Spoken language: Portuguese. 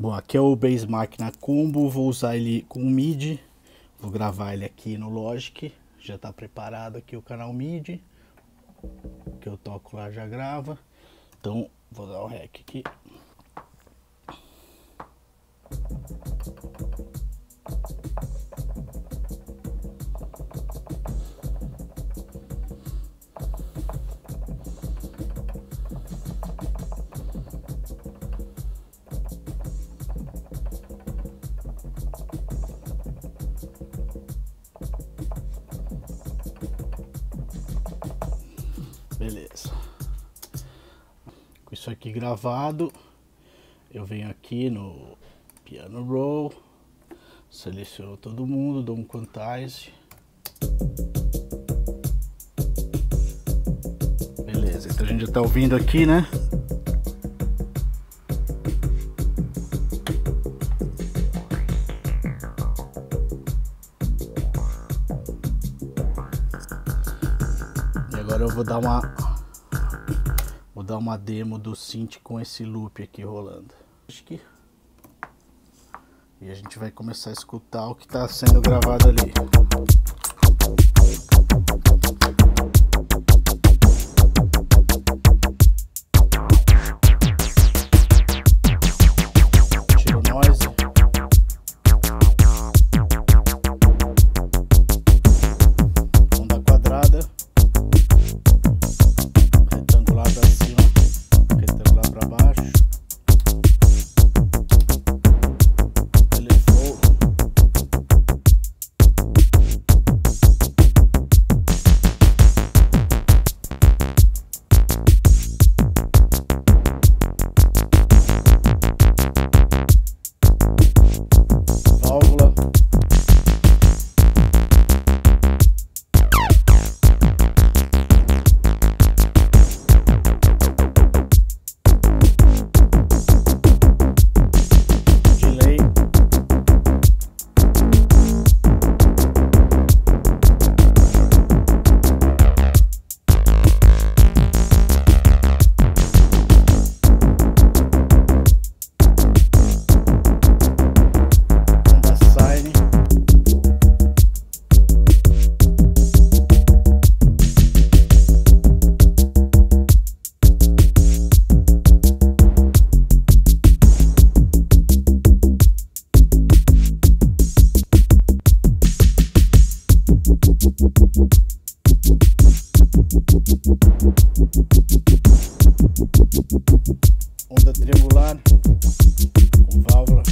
Bom, aqui é o Base Máquina Combo, vou usar ele com MIDI, vou gravar ele aqui no Logic, já está preparado aqui o canal MIDI, que eu toco lá já grava, então vou dar o um REC aqui. Beleza. Com isso aqui gravado, eu venho aqui no Piano Roll, seleciono todo mundo, dou um quantize. Beleza, então a gente já tá ouvindo aqui, né? Agora eu vou dar uma vou dar uma demo do synth com esse loop aqui rolando. E a gente vai começar a escutar o que está sendo gravado ali. Onda triangular com válvula.